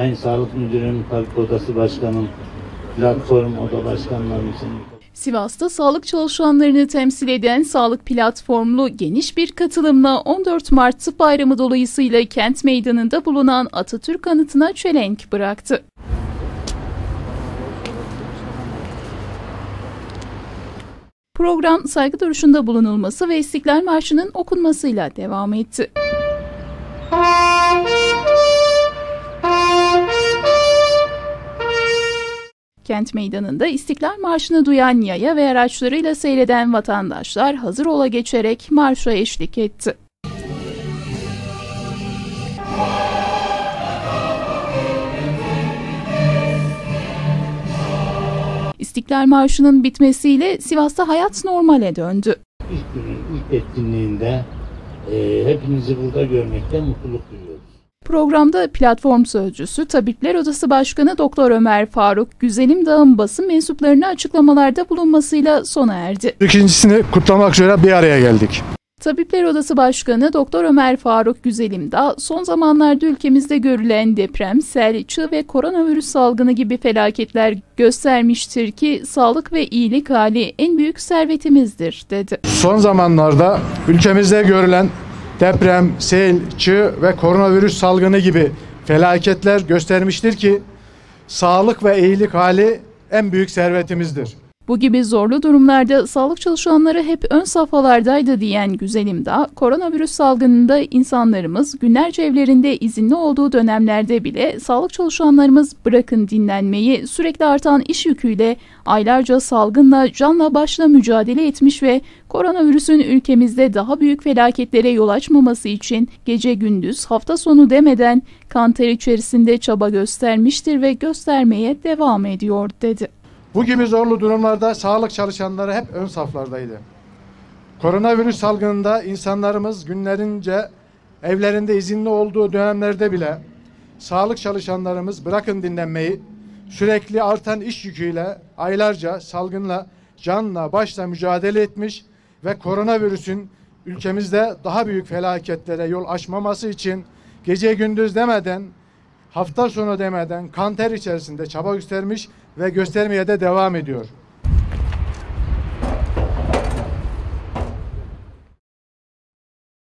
Sayın Sağlık Müdürüm, Tabip Odası Başkanım, platform oda başkanlarım için Sivas'ta sağlık çalışanlarını temsil eden Sağlık Platformlu geniş bir katılımla 14 Mart Tıp Bayramı dolayısıyla kent meydanında bulunan Atatürk anıtına çelenk bıraktı. Program saygı duruşunda bulunulması ve İstiklal Marşı'nın okunmasıyla devam etti. Kent meydanında İstiklal Marşı'nı duyan yaya ve araçlarıyla seyreden vatandaşlar hazır ola geçerek marşa eşlik etti. İstiklal Marşı'nın bitmesiyle Sivas'ta hayat normale döndü. ilk günün ilk etkinliğinde e, hepinizi burada görmekten mutluluk duyuyoruz. Programda platform sözcüsü Tabipler Odası Başkanı Doktor Ömer Faruk Güzelim Dağ'ın basın mensuplarına açıklamalarda bulunmasıyla sona erdi. İkincisini kutlamak üzere bir araya geldik. Tabipler Odası Başkanı Doktor Ömer Faruk Güzelimdağ, son zamanlarda ülkemizde görülen deprem, sel, çığ ve koronavirüs salgını gibi felaketler göstermiştir ki sağlık ve iyilik hali en büyük servetimizdir, dedi. Son zamanlarda ülkemizde görülen deprem, sel, çığ ve koronavirüs salgını gibi felaketler göstermiştir ki sağlık ve iyilik hali en büyük servetimizdir. Bu gibi zorlu durumlarda sağlık çalışanları hep ön safhalardaydı diyen Güzelim Dağ, koronavirüs salgınında insanlarımız günlerce evlerinde izinli olduğu dönemlerde bile sağlık çalışanlarımız bırakın dinlenmeyi sürekli artan iş yüküyle aylarca salgınla canla başla mücadele etmiş ve koronavirüsün ülkemizde daha büyük felaketlere yol açmaması için gece gündüz hafta sonu demeden kanter içerisinde çaba göstermiştir ve göstermeye devam ediyor dedi. Bu gibi zorlu durumlarda sağlık çalışanları hep ön saflardaydı. Koronavirüs salgınında insanlarımız günlerince evlerinde izinli olduğu dönemlerde bile sağlık çalışanlarımız bırakın dinlenmeyi sürekli artan iş yüküyle aylarca salgınla canla başla mücadele etmiş ve koronavirüsün ülkemizde daha büyük felaketlere yol açmaması için gece gündüz demeden hafta sonu demeden kanter içerisinde çaba göstermiş ve göstermeye de devam ediyor.